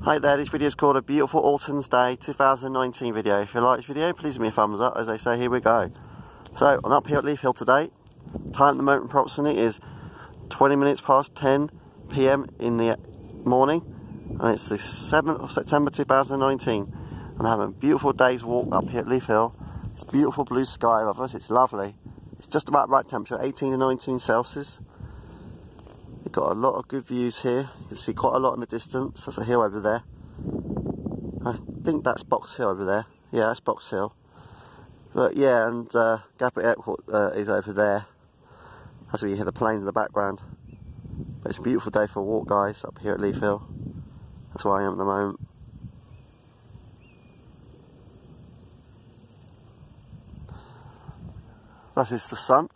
Hi there, this video is called A Beautiful Autumn's Day 2019 video. If you like this video, please give me a thumbs up. As they say, here we go. So, I'm up here at Leith Hill today. Time at the moment approximately is 20 minutes past 10 p.m. in the morning. And it's the 7th of September 2019. I'm having a beautiful day's walk up here at Leith Hill. It's beautiful blue sky above us, it's lovely. It's just about right temperature, 18 to 19 Celsius. You've got a lot of good views here. You can see quite a lot in the distance. That's a hill over there. I think that's Box Hill over there. Yeah, that's Box Hill. But yeah, and uh, Gatwick Airport uh, is over there. That's As we hear the planes in the background. But it's a beautiful day for a walk, guys, up here at Leith Hill. That's where I am at the moment. That is the sun.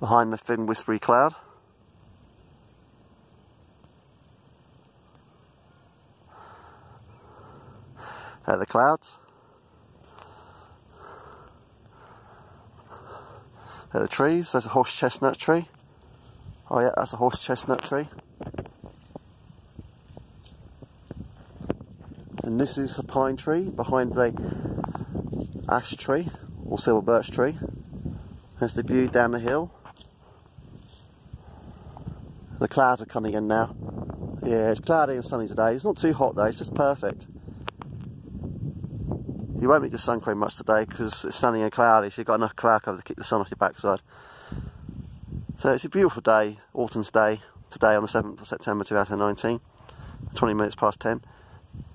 Behind the thin whispery cloud. There are the clouds. There are the trees. There's a horse chestnut tree. Oh yeah, that's a horse chestnut tree. And this is a pine tree behind the ash tree or silver birch tree. There's the view down the hill. The clouds are coming in now. Yeah, it's cloudy and sunny today. It's not too hot though, it's just perfect. You won't need the sun cream much today because it's sunny and cloudy, so you've got enough cloud cover to keep the sun off your backside. So it's a beautiful day, autumn's day, today on the 7th of September 2019, 20 minutes past 10.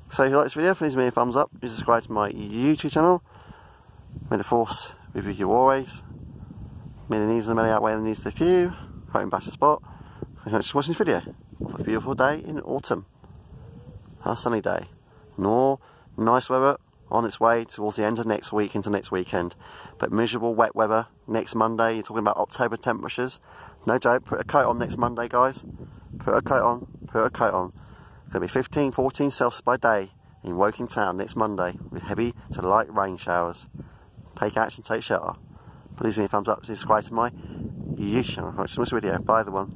So if you like this video, please give me a thumbs up, you subscribe to my YouTube channel. May the force be with you always. May the needs of the many outweigh the needs of the few. Home back to spot. Thanks for watching this video of a beautiful day in autumn. A sunny day. Nor nice weather on its way towards the end of next week into next weekend. But miserable wet weather next Monday. You're talking about October temperatures. No joke, put a coat on next Monday, guys. Put a coat on, put a coat on. It's going to be 15, 14 Celsius by day in Woking Town next Monday with heavy to light rain showers. Take action, take shelter. Please give me a thumbs up, subscribe to my YouTube channel. Watch this video. Bye, everyone.